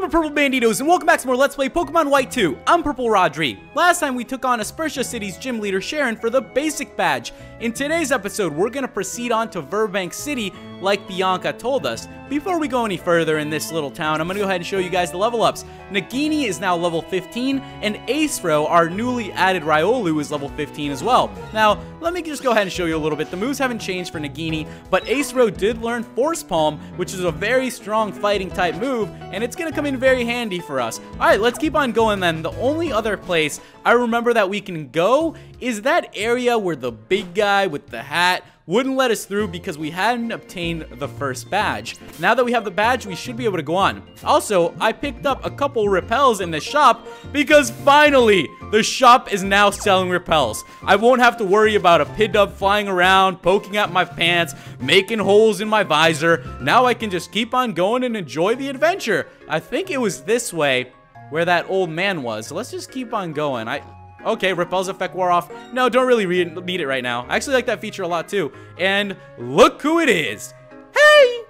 my Purple Banditos, and welcome back to more Let's Play Pokemon White 2. I'm Purple Rodri. Last time we took on Aspertia City's gym leader Cheren for the basic badge. In today's episode, we're gonna proceed on to Virbank City like Bianca told us. Before we go any further in this little town, I'm gonna go ahead and show you guys the level ups. Nagini is now level 15, and Acero, our newly added Riolu, is level 15 as well. Now, let me just go ahead and show you a little bit. The moves haven't changed for Nagini, but Acero did learn Force Palm, which is a very strong fighting type move, and it's gonna come in very handy for us. Alright, let's keep on going then. The only other place I remember that we can go is that area where the big guy with the hat wouldn't let us through because we hadn't obtained the first badge. Now that we have the badge, we should be able to go on. Also, I picked up a couple repels in the shop because finally, the shop is now selling repels. I won't have to worry about a Pidove flying around, poking at my pants, making holes in my visor. Now I can just keep on going and enjoy the adventure. I think it was this way where that old man was. So let's just keep on going. I Okay, repels effect wore off. No, don't really need it right now. I actually like that feature a lot too. And look who it is. Hey!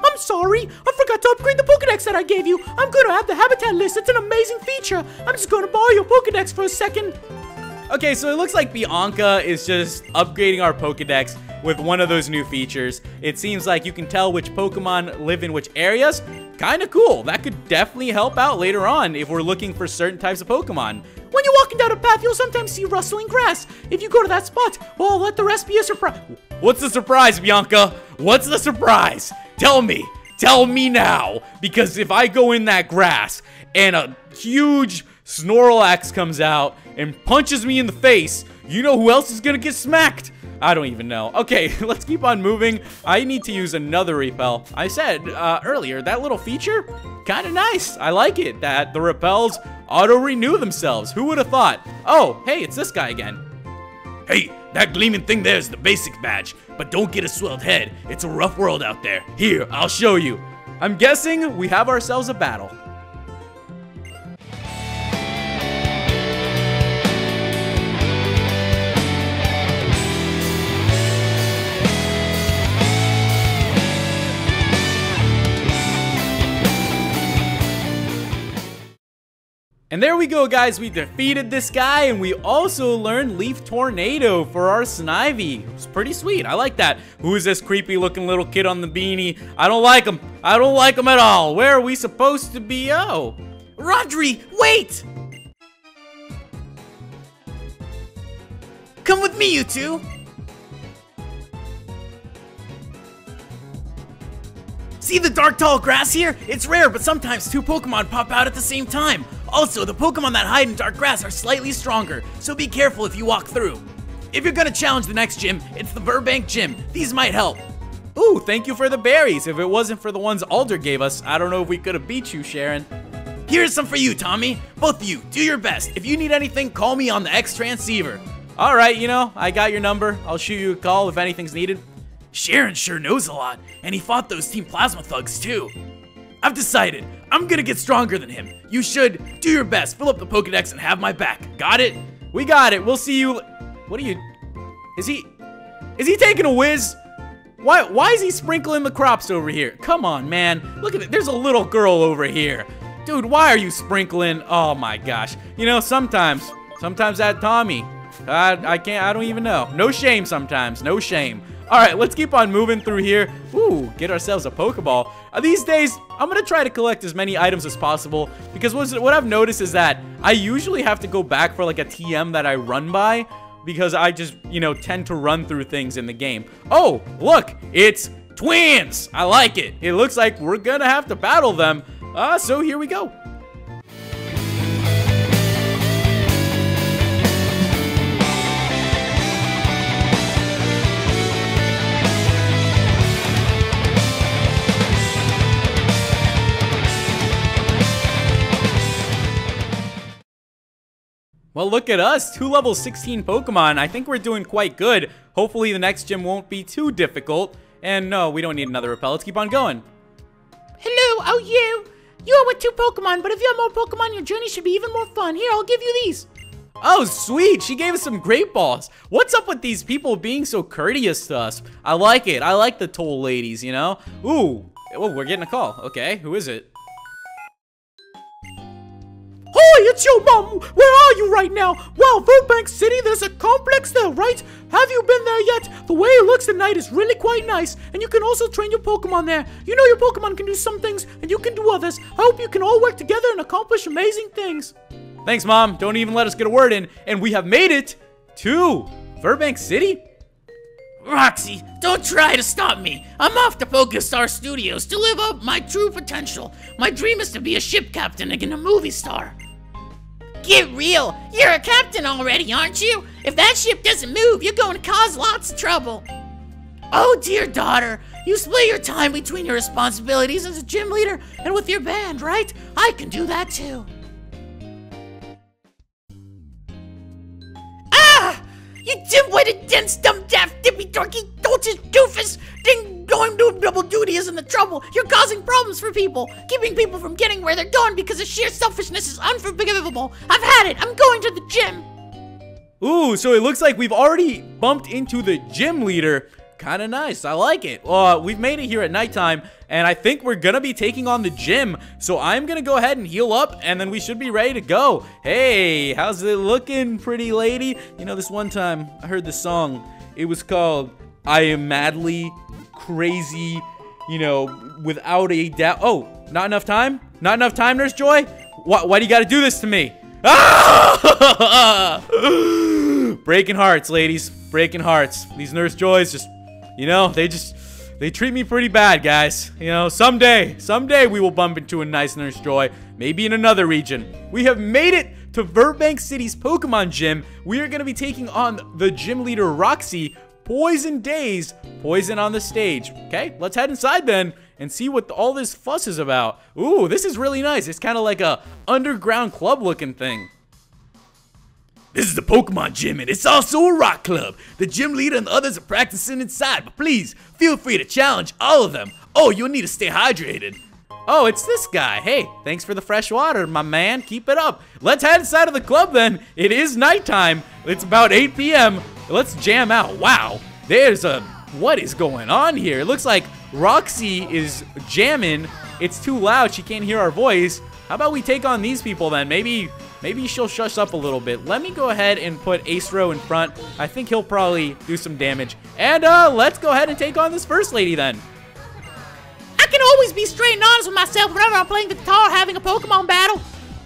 I'm sorry. I forgot to upgrade the Pokedex that I gave you. I'm gonna have the habitat list. It's an amazing feature. I'm just gonna borrow your Pokedex for a second. Okay, so it looks like Bianca is just upgrading our Pokedex with one of those new features. It seems like you can tell which Pokemon live in which areas. Kinda cool. That could definitely help out later on if we're looking for certain types of Pokemon. When you're walking down a path, you'll sometimes see rustling grass. If you go to that spot, well, let the rest be a surprise. What's the surprise, Bianca? What's the surprise? Tell me. Tell me now. Because if I go in that grass and a huge Snorlax comes out and punches me in the face, you know who else is gonna get smacked? I don't even know. Okay, let's keep on moving. I need to use another repel. I said uh, earlier, that little feature, kind of nice. I like it, that the repels auto-renew themselves. Who would have thought? Oh, hey, it's this guy again. Hey, that gleaming thing there is the basic badge, but don't get a swelled head. It's a rough world out there. Here, I'll show you. I'm guessing we have ourselves a battle. And there we go, guys. We defeated this guy, and we also learned Leaf Tornado for our Snivy. It's pretty sweet. I like that. Who is this creepy-looking little kid on the beanie? I don't like him. I don't like him at all. Where are we supposed to be? Oh. Rodri, wait! Come with me, you two. See the dark tall grass here? It's rare, but sometimes two Pokemon pop out at the same time. Also, the Pokemon that hide in dark grass are slightly stronger, so be careful if you walk through. If you're gonna challenge the next gym, it's the Virbank Gym. These might help. Ooh, thank you for the berries. If it wasn't for the ones Alder gave us, I don't know if we could have beat you, Cheren. Here's some for you, Tommy. Both of you, do your best. If you need anything, call me on the X transceiver. All right, you know, I got your number. I'll shoot you a call if anything's needed. Cheren sure knows a lot, and he fought those Team Plasma thugs too. I've decided. I'm gonna get stronger than him. You should do your best. Fill up the Pokedex and have my back. Got it? We got it. We'll see you. What are you? Is he? Is he taking a whiz? Why? Why is he sprinkling the crops over here? Come on, man. Look at it. There's a little girl over here. Dude, why are you sprinkling? Oh my gosh. You know, sometimes, sometimes that Tommy, I, I can't. I don't even know. No shame. Sometimes, no shame. All right, let's keep on moving through here. Ooh, get ourselves a Pokeball. Uh, these days, I'm going to try to collect as many items as possible because what I've noticed is that I usually have to go back for like a TM that I run by because I just, you know, tend to run through things in the game. Oh, look, it's twins. I like it. It looks like we're going to have to battle them. Uh, so here we go. Well, look at us, two level 16 Pokemon. I think we're doing quite good. Hopefully the next gym won't be too difficult. And no, we don't need another repel. Let's keep on going. Hello, oh you. You are with two Pokemon, but if you have more Pokemon, your journey should be even more fun. Here, I'll give you these. Oh, sweet. She gave us some great balls. What's up with these people being so courteous to us? I like it. I like the toll ladies, you know? Ooh. Oh, we're getting a call. Okay, who is it? It's your mom. Where are you right now? Wow, Virbank City, there's a complex there, right? Have you been there yet? The way it looks at night is really quite nice, and you can also train your Pokemon there. You know your Pokemon can do some things, and you can do others. I hope you can all work together and accomplish amazing things. Thanks, Mom. Don't even let us get a word in. And we have made it to Virbank City? Roxie, don't try to stop me. I'm off to PokeStar Studios to live up my true potential. My dream is to be a ship captain and a movie star. Get real. You're a captain already, aren't you? If that ship doesn't move, you're going to cause lots of trouble. Oh, dear daughter, you split your time between your responsibilities as a gym leader and with your band, right? I can do that too. Ah! You dim-witted, dense, dumb, daft, dippy, dorky, dolcish, doofus! Ding, going to double duty isn't the trouble. You're causing problems for people, keeping people from getting where they're going because of sheer selfishness is unforgivable. I've had it. I'm going to the gym. Ooh, so it looks like we've already bumped into the gym leader. Kind of nice. I like it. Uh, we've made it here at nighttime, and I think we're going to be taking on the gym. So I'm going to go ahead and heal up, and then we should be ready to go. Hey, how's it looking, pretty lady? You know, this one time I heard this song. It was called I Am Madly Crazy, you know, without a doubt. Oh, not enough time? Not enough time, Nurse Joy? Why, why do you got to do this to me? Ah! Breaking hearts, ladies. Breaking hearts. These Nurse Joys just you know, they just, they treat me pretty bad, guys. You know, someday, someday we will bump into a nice Nurse Joy, maybe in another region. We have made it to Virbank City's Pokemon Gym. We are going to be taking on the gym leader, Roxie, Poison Days, Poison on the stage. Okay, let's head inside then and see what all this fuss is about. Ooh, this is really nice. It's kind of like a underground club looking thing. This is the Pokemon gym and it's also a rock club. The gym leader and the others are practicing inside, but please, feel free to challenge all of them. Oh, you'll need to stay hydrated. Oh, it's this guy. Hey, thanks for the fresh water, my man. Keep it up. Let's head inside of the club then. It is nighttime. It's about 8 p.m. Let's jam out. Wow, there's a... What is going on here? It looks like Roxie is jamming. It's too loud. She can't hear our voice. How about we take on these people then? Maybe maybe she'll shush up a little bit. Let me go ahead and put Acero in front. I think he'll probably do some damage. And uh, let's go ahead and take on this first lady then. I can always be straight and honest with myself whenever I'm playing the guitar having a Pokemon battle.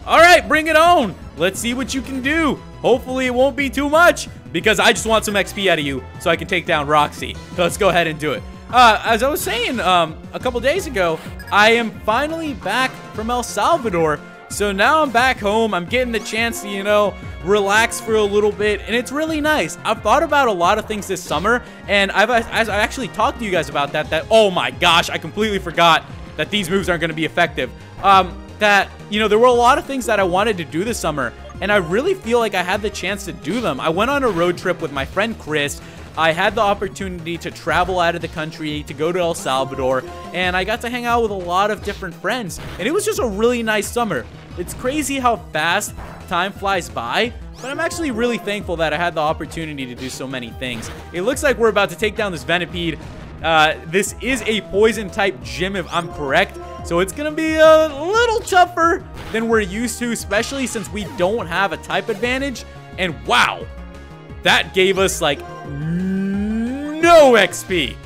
All right, bring it on. Let's see what you can do. Hopefully it won't be too much because I just want some XP out of you so I can take down Roxie. So let's go ahead and do it. Uh, as I was saying um, a couple days ago, I am finally back from El Salvador. So now I'm back home. I'm getting the chance to, you know, relax for a little bit. And it's really nice. I've thought about a lot of things this summer. And I've, I've actually talked to you guys about that. That, oh my gosh, I completely forgot that these moves aren't going to be effective. Um, that, you know, there were a lot of things that I wanted to do this summer. And I really feel like I had the chance to do them. I went on a road trip with my friend Chris. I had the opportunity to travel out of the country, to go to El Salvador, and I got to hang out with a lot of different friends. And it was just a really nice summer. It's crazy how fast time flies by, but I'm actually really thankful that I had the opportunity to do so many things. It looks like we're about to take down this Venipede. Uh, this is a poison type gym if I'm correct. So it's going to be a little tougher than we're used to, especially since we don't have a type advantage. And wow, that gave us like no XP.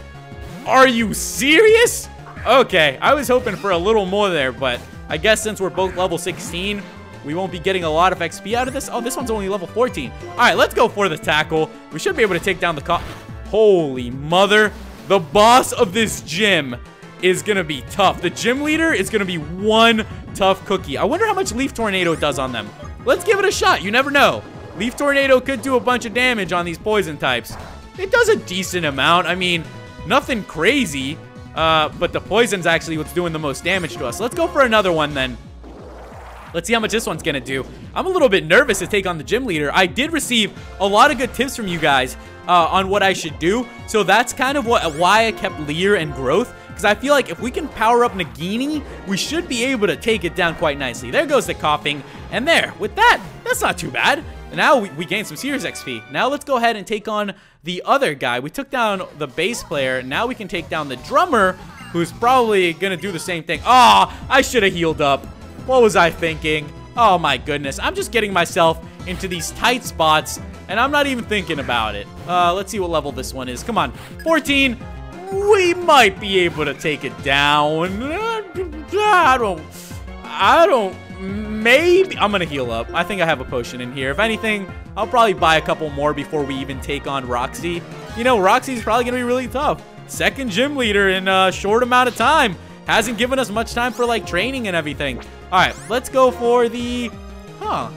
Are you serious? Okay, I was hoping for a little more there, but I guess since we're both level 16, we won't be getting a lot of XP out of this. Oh, this one's only level 14. All right, let's go for the tackle. We should be able to take down the co- Holy mother. The boss of this gym is going to be tough. The gym leader is going to be one tough cookie. I wonder how much Leaf Tornado does on them. Let's give it a shot. You never know. Leaf Tornado could do a bunch of damage on these poison types. It does a decent amount. I mean, nothing crazy, uh, but the poison's actually what's doing the most damage to us. Let's go for another one then. Let's see how much this one's gonna do. I'm a little bit nervous to take on the gym leader. I did receive a lot of good tips from you guys uh, on what I should do. So that's kind of what why I kept Leer and Growth. Because I feel like if we can power up Nagini, we should be able to take it down quite nicely. There goes the Koffing. And there, with that, that's not too bad. Now we, we gained some serious XP. Now let's go ahead and take on the other guy. We took down the bass player. Now we can take down the drummer, who's probably going to do the same thing. Oh, I should have healed up. What was I thinking? Oh my goodness. I'm just getting myself into these tight spots, and I'm not even thinking about it. Uh, let's see what level this one is. Come on. 14. We might be able to take it down. I don't... I don't... Maybe... I'm gonna heal up. I think I have a potion in here. If anything, I'll probably buy a couple more before we even take on Roxie. You know, Roxie's probably gonna be really tough. Second gym leader in a short amount of time. Hasn't given us much time for, like, training and everything. All right, let's go for the... Huh.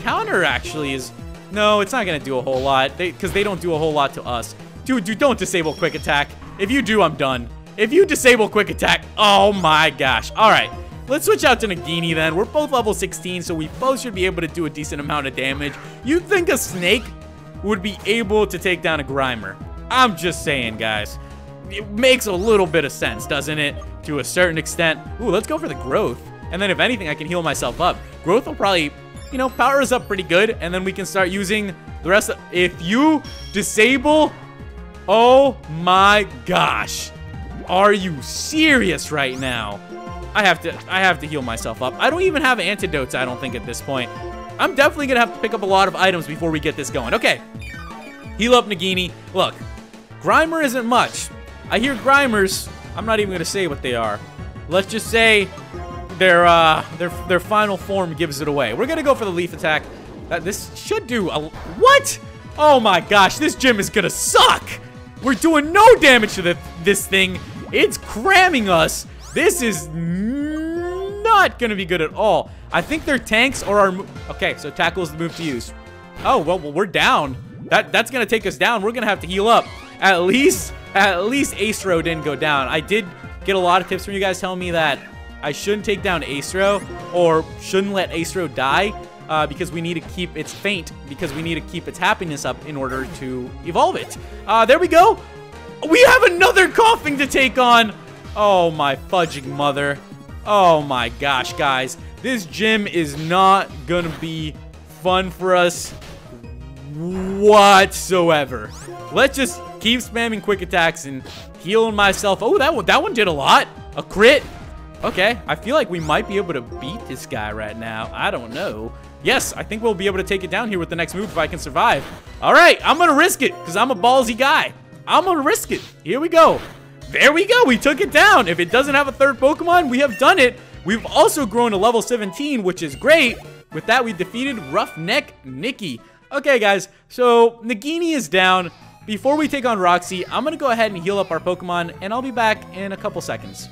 Counter, actually, is... No, it's not to do a whole lot. Because they, they don't do a whole lot to us. Dude, dude, don't disable quick attack. If you do, I'm done. If you disable quick attack, oh my gosh. All right, let's switch out to Nagini then. We're both level 16, so we both should be able to do a decent amount of damage. You'd think a snake would be able to take down a Grimer. I'm just saying, guys. It makes a little bit of sense, doesn't it? To a certain extent. Ooh, let's go for the growth. And then if anything, I can heal myself up. Growth will probably, you know, power us up pretty good. And then we can start using the rest of... If you disable... Oh my gosh. Are you serious right now? I have to I have to heal myself up. I don't even have antidotes, I don't think, at this point. I'm definitely to have to pick up a lot of items before we get this going. Okay. Heal up Nagini. Look, Grimer isn't much. I hear Grimers. I'm not even to say what they are. Let's just say their uh, their their final form gives it away. We're gonna go for the leaf attack. Uh, this should do a what? Oh my gosh, this gym is gonna suck. We're doing no damage to the, this thing. It's cramming us. This is not gonna be good at all. I think their tanks or our okay. So tackle is the move to use. Oh well, well, we're down. That that's gonna take us down. We're gonna have to heal up. At least at least Acero didn't go down. I did get a lot of tips from you guys telling me that I shouldn't take down Acero or shouldn't let Acero die uh, because we need to keep its faint because we need to keep its happiness up in order to evolve it. Uh, there we go. We have another Koffing to take on. Oh, my fudging mother. Oh, my gosh, guys. This gym is not going to be fun for us whatsoever. Let's just keep spamming quick attacks and healing myself. Oh, that one, that one did a lot. A crit. Okay, I feel like we might be able to beat this guy right now. I don't know. Yes, I think we'll be able to take it down here with the next move if I can survive. All right, I'm going to risk it because I'm a ballsy guy. I'm going to risk it. Here we go. There we go. We took it down. If it doesn't have a third Pokemon, we have done it. We've also grown to level 17, which is great. With that, we defeated Roughneck Nikki. Okay, guys, so Nagini is down. Before we take on Roxie, I'm going to go ahead and heal up our Pokemon, and I'll be back in a couple seconds.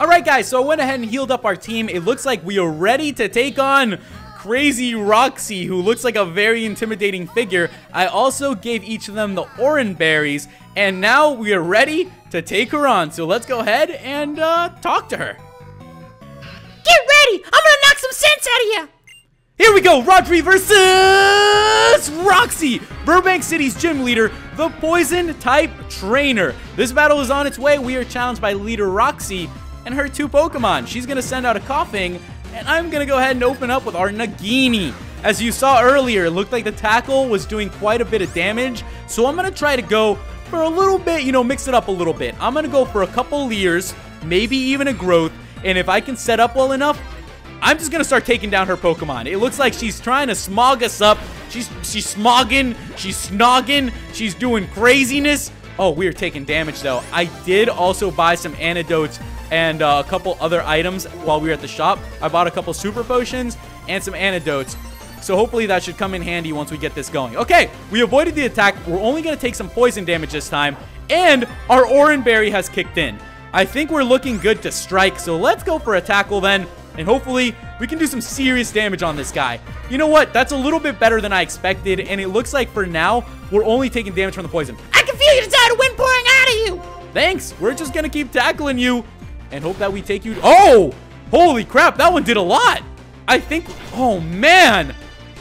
Alright guys, so I went ahead and healed up our team. It looks like we are ready to take on Crazy Roxie, who looks like a very intimidating figure. I also gave each of them the Oran Berries, and now we are ready to take her on. So let's go ahead and uh, talk to her. Get ready! I'm gonna knock some sense out of you! Here we go, Rodri versus Roxie, Virbank City's gym leader, the Poison type trainer. This battle is on its way. We are challenged by leader Roxie, and her two Pokemon. She's going to send out a Koffing, and I'm going to go ahead and open up with our Nagini. As you saw earlier, it looked like the tackle was doing quite a bit of damage, so I'm going to try to go for a little bit, you know, mix it up a little bit. I'm going to go for a couple Leers, maybe even a Growth, and if I can set up well enough, I'm just going to start taking down her Pokemon. It looks like she's trying to smog us up. She's she's smogging, she's snogging, she's doing craziness. Oh, we are taking damage, though. I did also buy some antidotes and uh, a couple other items while we were at the shop. I bought a couple super potions and some antidotes. So hopefully that should come in handy once we get this going. Okay, we avoided the attack. We're only going to take some poison damage this time. And our Oran Berry has kicked in. I think we're looking good to strike. So let's go for a tackle then. And hopefully we can do some serious damage on this guy. You know what? That's a little bit better than I expected. And it looks like for now, we're only taking damage from the poison. Feel your to wind pouring out of you. Thanks. We're just going to keep tackling you and hope that we take you. Oh, holy crap. That one did a lot. I think. Oh, man.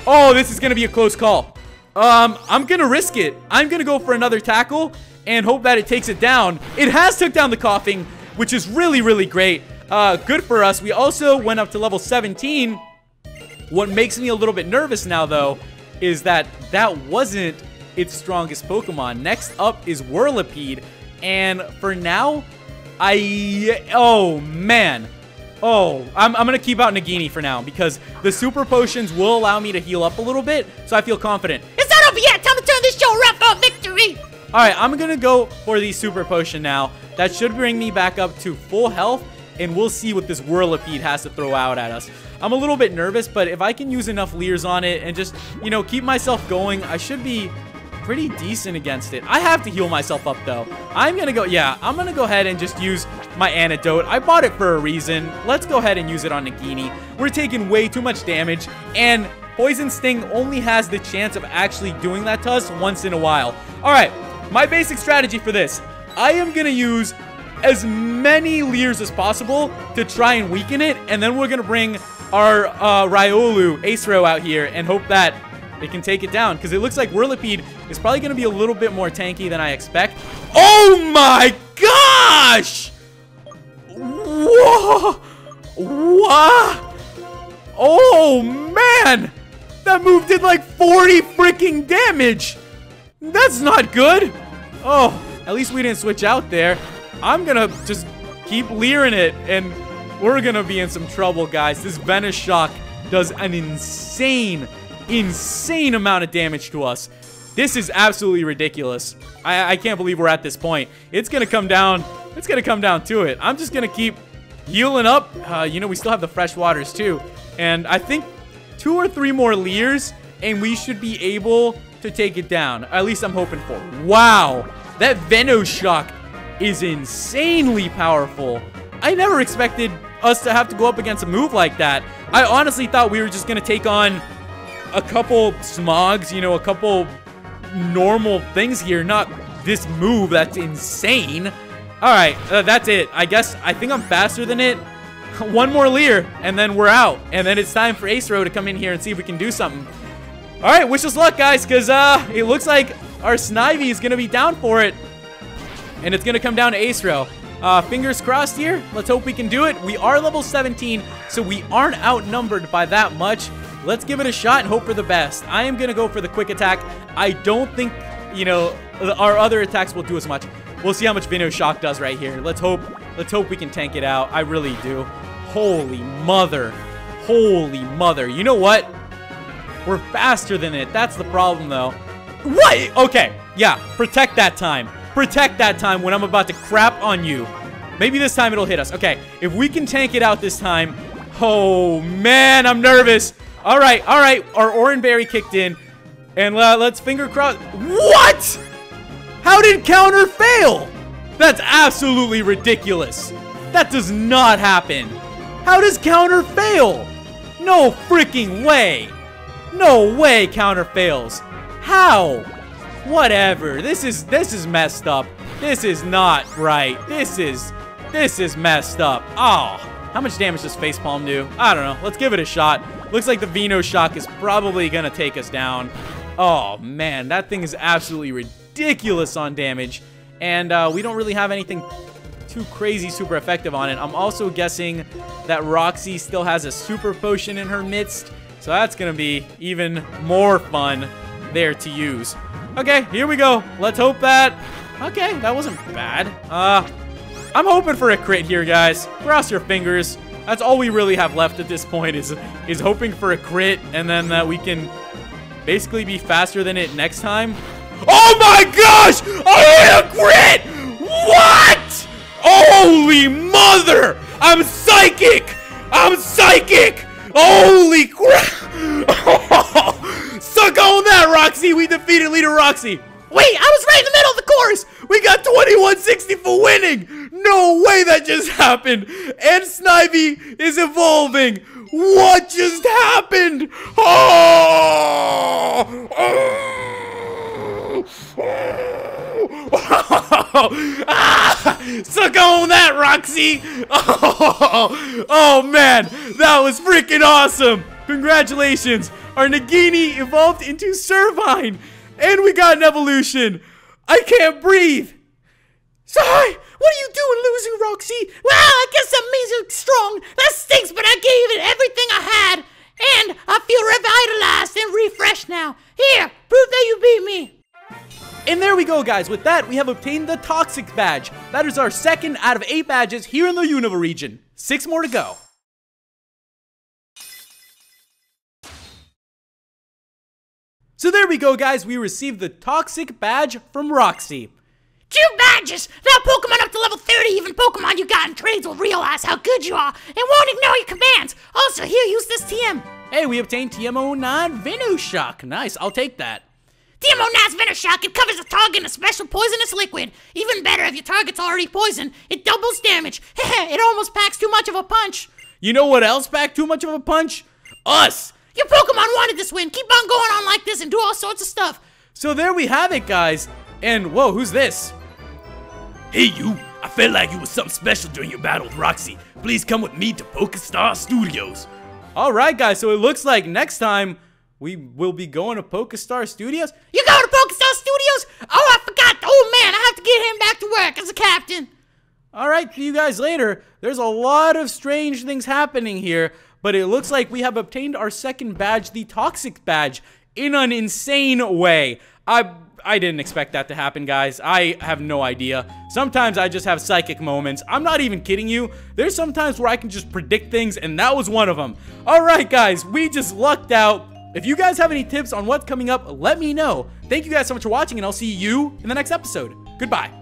Oh, this is going to be a close call. Um, I'm going to risk it. I'm going to go for another tackle and hope that it takes it down. It has took down the Koffing, which is really, really great. Uh, good for us. We also went up to level 17. What makes me a little bit nervous now, though, is that that wasn't its strongest Pokemon. Next up is Whirlipede, and for now, I... Oh, man. Oh, I'm, I'm going to keep out Nagini for now because the Super Potions will allow me to heal up a little bit, so I feel confident. It's not over yet. Time to turn this show around for victory. All right, I'm going to go for the Super Potion now. That should bring me back up to full health, and we'll see what this Whirlipede has to throw out at us. I'm a little bit nervous, but if I can use enough Leers on it and just, you know, keep myself going, I should be pretty decent against it. I have to heal myself up, though. I'm going to go, yeah, I'm going to go ahead and just use my antidote. I bought it for a reason. Let's go ahead and use it on Nagini. We're taking way too much damage, and Poison Sting only has the chance of actually doing that to us once in a while. All right, my basic strategy for this. I am going to use as many Leers as possible to try and weaken it, and then we're going to bring our uh, Riolu, Acero out here, and hope that it can take it down, because it looks like Whirlipede is probably going to be a little bit more tanky than I expect. Oh my gosh! Whoa! What? Oh man! That move did like 40 freaking damage! That's not good! Oh, at least we didn't switch out there. I'm gonna just keep leering it, and we're gonna be in some trouble, guys. This Venoshock does an insane, insane amount of damage to us. This is absolutely ridiculous. I, I can't believe we're at this point. It's gonna come down. It's gonna come down to it. I'm just gonna keep healing up. Uh, you know, we still have the fresh waters too, and I think two or three more Leers, and we should be able to take it down. At least I'm hoping for. Wow, that Venoshock is insanely powerful. I never expected us to have to go up against a move like that. I honestly thought we were just going to take on a couple smogs, you know, a couple normal things here, not this move that's insane. All right, uh, that's it. I guess I think I'm faster than it. One more Leer, and then we're out. And then it's time for Acero to come in here and see if we can do something. All right, wish us luck, guys, because uh, it looks like our Snivy is going to be down for it. And it's going to come down to Acero. Uh, fingers crossed here. Let's hope we can do it. We are level 17, so we aren't outnumbered by that much. Let's give it a shot and hope for the best. I am going to go for the quick attack. I don't think, you know, our other attacks will do as much. We'll see how much Venoshock does right here. Let's hope, let's hope we can tank it out. I really do. Holy mother. Holy mother. You know what? We're faster than it. That's the problem, though. What? Okay. Yeah. Protect that time. Protect that time when I'm about to crap on you. Maybe this time it'll hit us. Okay. If we can tank it out this time. Oh, man. I'm nervous. All right. All right. Our Oran Berry kicked in. And uh, let's finger cross. What? How did counter fail? That's absolutely ridiculous. That does not happen. How does counter fail? No freaking way. No way counter fails. How? Whatever. This is this is messed up. This is not right. This is this is messed up. Oh, how much damage does Facepalm do? I don't know. Let's give it a shot. Looks like the Venoshock is probably gonna take us down. Oh man, that thing is absolutely ridiculous on damage. And uh, we don't really have anything too crazy super effective on it. I'm also guessing that Roxie still has a super potion in her midst. So that's going to be even more fun there to use. Okay, here we go. Let's hope that... Okay, that wasn't bad. Uh, I'm hoping for a crit here, guys. Cross your fingers. That's all we really have left at this point is, is hoping for a crit, and then that we can basically be faster than it next time. Oh my gosh! I hit a crit! What? Holy mother! I'm psychic! I'm psychic! Holy crap! Suck on that, Roxie! We defeated Leader Roxie! Wait, I was right in the middle of the course! We got 2160 for winning! No way that just happened! And Snivy is evolving! What just happened? Oh! oh. ah! Suck on that, Roxie! Oh, oh man, that was freaking awesome! Congratulations! Our Nagini evolved into Servine! And we got an evolution. I can't breathe. Sorry. What are you doing losing, Roxie? Well, I guess that means you're strong. That stinks, but I gave it everything I had. And I feel revitalized and refreshed now. Here, prove that you beat me. And there we go, guys. With that, we have obtained the Toxic Badge. That is our second out of eight badges here in the Unova region. Six more to go. So there we go, guys. We received the Toxic Badge from Roxie. Two badges! Now Pokemon up to level 30, even Pokemon you got in trades will realize how good you are and won't ignore your commands. Also, here, use this TM. Hey, we obtained TM09 Venoshock. Nice, I'll take that. TM09's Venoshock, it covers a target in a special poisonous liquid. Even better, if your target's already poisoned, it doubles damage. it almost packs too much of a punch. You know what else packed too much of a punch? Us! Your Pokemon wanted this win. Keep on going on like this and do all sorts of stuff. So there we have it, guys. And whoa, who's this? Hey, you! I felt like you was something special during your battle with Roxie. Please come with me to Pokestar Studios. All right, guys. So it looks like next time we will be going to Pokestar Studios. You go to Pokestar Studios? Oh, I forgot. Oh man, I have to get him back to work as a captain. All right, see you guys later. There's a lot of strange things happening here, but it looks like we have obtained our second badge, the Toxic Badge, in an insane way. I I didn't expect that to happen, guys. I have no idea. Sometimes I just have psychic moments. I'm not even kidding you. There's sometimes where I can just predict things, and that was one of them. All right, guys, we just lucked out. If you guys have any tips on what's coming up, let me know. Thank you guys so much for watching, and I'll see you in the next episode. Goodbye.